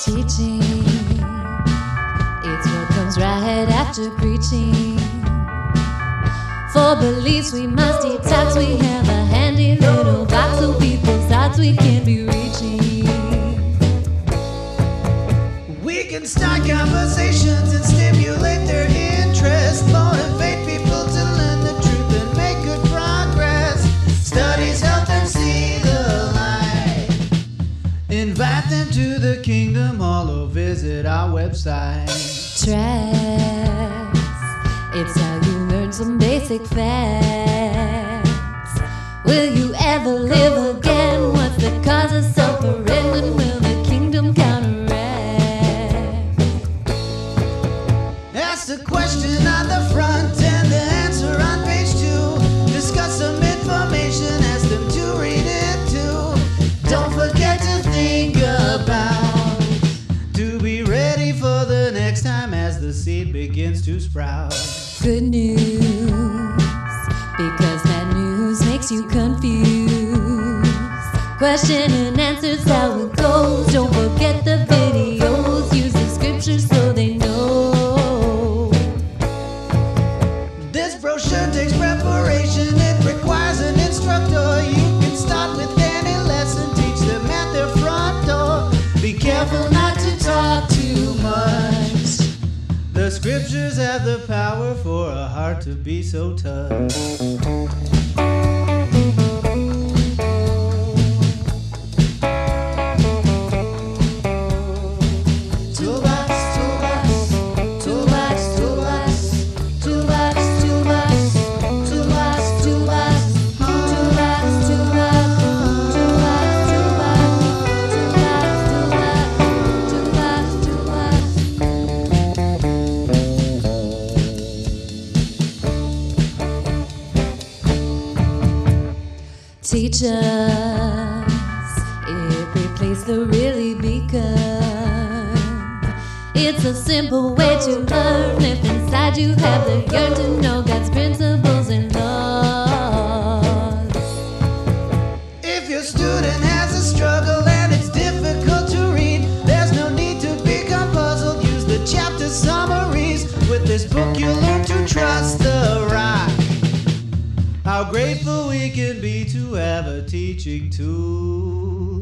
Teaching, it's what comes right after preaching. For beliefs we must detox, we have a handy little box of people's thoughts we can be reaching. We can start conversations To the kingdom hall or visit our website. Tracts, it's how you learn some basic facts. Will you ever live again? What's the cause of suffering? As the seed begins to sprout. Good news, because bad news makes you confused. Question and answers how it goes. Don't forget the The scriptures have the power for a heart to be so touched. Teach us, it replaced the really begun. It's a simple way to learn if inside you have the yearn to know God's principles and laws. If your student has a struggle and it's difficult to read, there's no need to become puzzled. Use the chapter summaries. With this book, you'll learn to trust the. How grateful we can be to have a teaching tool.